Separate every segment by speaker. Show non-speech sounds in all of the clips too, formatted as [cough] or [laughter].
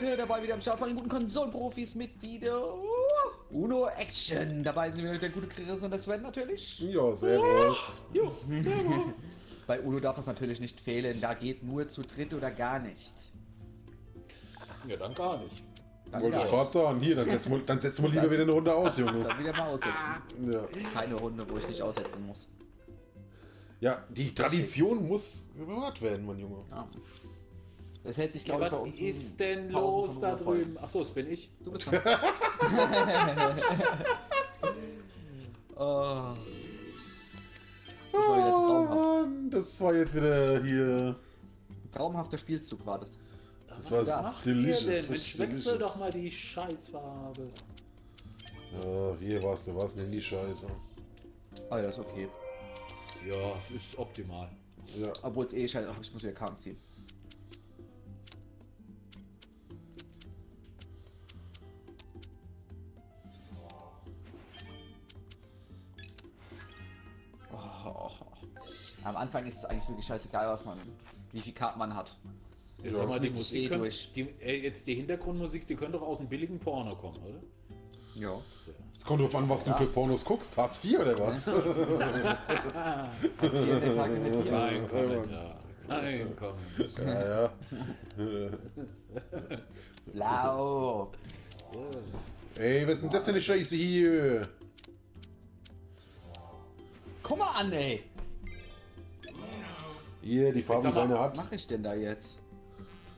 Speaker 1: Leute, dabei wieder am Start von den guten Konsolenprofis mit wieder Uno Action. Dabei sind wir der gute Chris und der Sven natürlich.
Speaker 2: Ja, servus.
Speaker 3: Jo, servus. [laughs]
Speaker 1: Bei Uno darf das natürlich nicht fehlen, da geht nur zu dritt oder gar nicht.
Speaker 3: ja, dann gar nicht.
Speaker 1: Dann
Speaker 2: Wollte ich gerade sagen. Hier, dann setzen wir, dann setzen wir lieber wieder eine Runde aus, Junge.
Speaker 1: Dann wieder mal aussetzen.
Speaker 2: Ja.
Speaker 1: Keine Runde, wo ich nicht aussetzen muss.
Speaker 2: ja, die Tradition muss bewahrt werden, mein Junge.
Speaker 1: Ja. Das hält sich,
Speaker 3: Ja,
Speaker 1: glaube ich, bei
Speaker 3: was
Speaker 1: uns.
Speaker 3: ist denn
Speaker 1: 1000
Speaker 3: los da drüben? Achso, das bin ich.
Speaker 1: Du bist [laughs] dran. [laughs] oh. Das war wieder
Speaker 2: Oh,
Speaker 1: traumhaft.
Speaker 2: Das war jetzt wieder hier.
Speaker 1: Traumhafter Spielzug war das.
Speaker 2: Das war
Speaker 3: Was macht
Speaker 2: delicious,
Speaker 3: ihr denn? Mensch, wechsel doch mal die Scheißfarbe.
Speaker 2: Ja, hier warst du was, nimm die Scheiße.
Speaker 1: Ah ja, ist okay.
Speaker 3: Ja, ist optimal.
Speaker 2: Ja.
Speaker 1: Obwohl es eh scheiße. Ich muss wieder Karten ziehen. Am Anfang ist es eigentlich wirklich scheißegal, was man, wie viel Karten man hat.
Speaker 3: Jetzt
Speaker 2: Ja,
Speaker 3: sag mal, die Musik
Speaker 1: eh
Speaker 3: könnt,
Speaker 1: durch.
Speaker 3: die, äh, jetzt die Hintergrundmusik, die könnte doch aus dem billigen Porno kommen, oder?
Speaker 1: Ja.
Speaker 2: Es kommt drauf an, was du für Pornos guckst. Hartz IV oder was?
Speaker 1: Hier in der Tag mit hier.
Speaker 3: Kein Kommentar. Kein Kommentar.
Speaker 2: ja, ja.
Speaker 1: Blau.
Speaker 2: Ey, was ist denn das für eine Scheiße hier?
Speaker 1: Guck mal an, ey.
Speaker 2: Hier, die Farbe, die deine
Speaker 1: Was
Speaker 2: hat.
Speaker 1: mache ich denn da jetzt?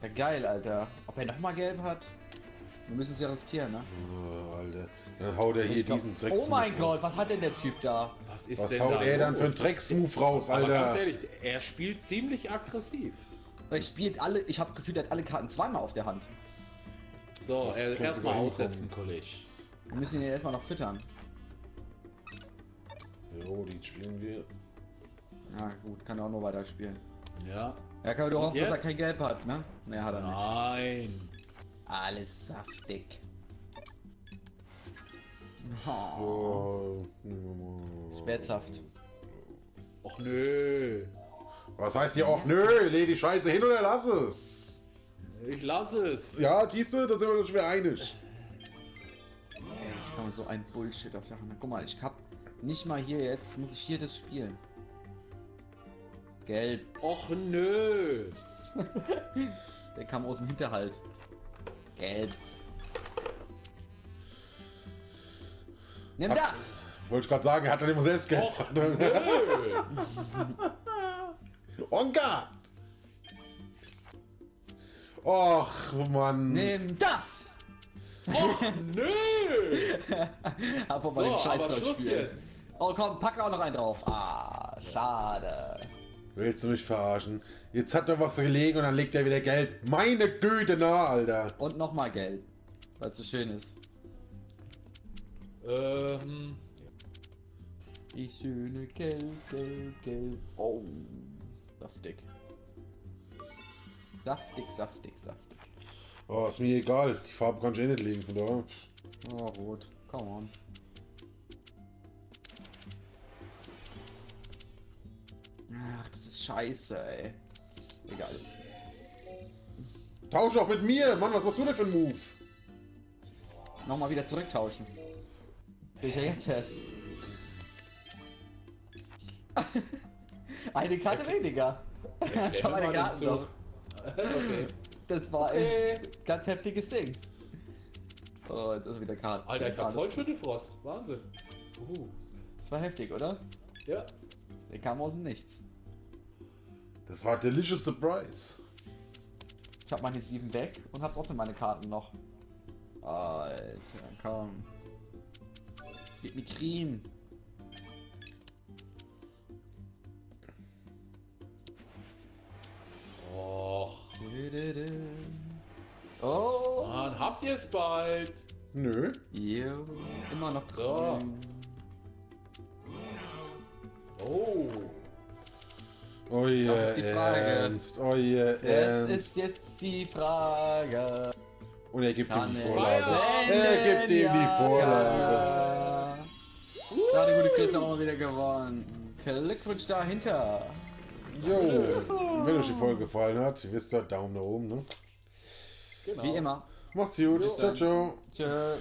Speaker 1: Ja, geil, Alter. Ob er nochmal gelb hat? Wir müssen es ja riskieren, ne?
Speaker 2: Oh, Alter. Dann haut er hier
Speaker 1: glaub-
Speaker 2: diesen Drecks.
Speaker 1: oh mein Gott, was hat denn der Typ da?
Speaker 3: Was ist
Speaker 2: Was
Speaker 3: denn
Speaker 2: haut
Speaker 3: da
Speaker 2: er dann für einen? Drecksmove raus,
Speaker 3: Aber ganz
Speaker 2: Alter?
Speaker 3: ehrlich, er spielt ziemlich aggressiv.
Speaker 1: Er spielt alle, ich habe gefühlt, er hat alle Karten zweimal auf der Hand.
Speaker 3: So, er, erstmal aussetzen, Kollege.
Speaker 1: Wir müssen ihn ja erstmal noch füttern.
Speaker 2: Jo, die spielen wir.
Speaker 1: Ja gut, kann er auch nur weiterspielen.
Speaker 3: Ja.
Speaker 1: Ja, kann doch
Speaker 3: Und
Speaker 1: hoffen, dass er kein Gelb hat, ne? Ne, hat er nicht.
Speaker 3: Nein.
Speaker 1: Alles saftig. Oh,
Speaker 2: Oh.
Speaker 1: Schmerzhaft.
Speaker 3: Och nö.
Speaker 2: Was heißt hier auch, nö, leg die Scheiße hin oder lass es?
Speaker 3: Ich lasse es.
Speaker 2: Ja, siehst du, da sind wir uns schwer einig.
Speaker 1: Ich habe so ein Bullshit auf der Hand. Guck mal, ich hab nicht mal hier jetzt, muss ich hier das spielen. Gelb.
Speaker 3: Och nö. [laughs]
Speaker 1: Der kam aus dem Hinterhalt. Gelb. Nimm
Speaker 2: Hab-
Speaker 1: das!
Speaker 2: Wollte ich gerade sagen, er hat dann immer selbst Geld.
Speaker 3: Och nö. [laughs]
Speaker 2: Onka! Och, Mann.
Speaker 1: Nimm das!
Speaker 3: Och nö. [laughs]
Speaker 1: Aber
Speaker 3: So, aber Schluss jetzt.
Speaker 1: Oh komm, pack auch noch einen drauf. Ah, schade.
Speaker 2: Willst du mich verarschen? Jetzt hat er was so gelegen und dann legt er wieder Geld. Meine Güte, na, Alter.
Speaker 1: Und nochmal gelb. Weil es so schön ist.
Speaker 3: Ähm,
Speaker 1: Die schöne Gelb, Gelb, Gelb. Oh, saftig. Saftig, saftig, saftig.
Speaker 2: Oh, ist mir egal. Die Farbe kann ich eh nicht legen, von daher.
Speaker 1: Oh, rot. Come on. Scheiße, ey. Egal.
Speaker 2: Tausch doch mit mir! Mann, was machst du denn für ein Move?
Speaker 1: Nochmal wieder zurücktauschen. Will ich ja jetzt erst. Eine Karte weniger. Ich habe eine Karte noch.
Speaker 3: okay.
Speaker 1: Das war
Speaker 3: Okay.
Speaker 1: echt ganz heftiges Ding. Oh, jetzt ist wieder Karte.
Speaker 3: Alter, ich hab voll Schüttelfrost. Wahnsinn. Uh.
Speaker 1: Das war heftig, oder?
Speaker 3: Ja.
Speaker 1: Der kam aus dem Nichts.
Speaker 2: Das war delicious surprise.
Speaker 1: Ich hab meine 7 weg und hab trotzdem meine Karten noch. Alter, komm. Gib mir Cream.
Speaker 3: Och.
Speaker 1: Oh.
Speaker 3: Mann, habt ihr es bald?
Speaker 2: Nö.
Speaker 1: Jo, immer noch
Speaker 3: So.
Speaker 1: grün.
Speaker 3: Oh.
Speaker 2: Oh je,
Speaker 1: Das ist die Frage.
Speaker 2: Ernst. Oh je,
Speaker 1: Das
Speaker 2: Ernst.
Speaker 1: ist jetzt die Frage.
Speaker 2: Und er gibt ihm
Speaker 1: Kann
Speaker 2: die
Speaker 1: er
Speaker 2: Vorlage. Er gibt ihm die Vorlage.
Speaker 1: Da hat der gute Chris auch mal wieder gewonnen. Glückwunsch dahinter.
Speaker 2: Jo, wenn euch die Folge gefallen hat, ihr wisst ja, Daumen nach oben, ne?
Speaker 3: Genau.
Speaker 1: Wie immer.
Speaker 2: Macht's gut.
Speaker 3: Jo.
Speaker 2: Ciao, ciao.
Speaker 1: Tschö.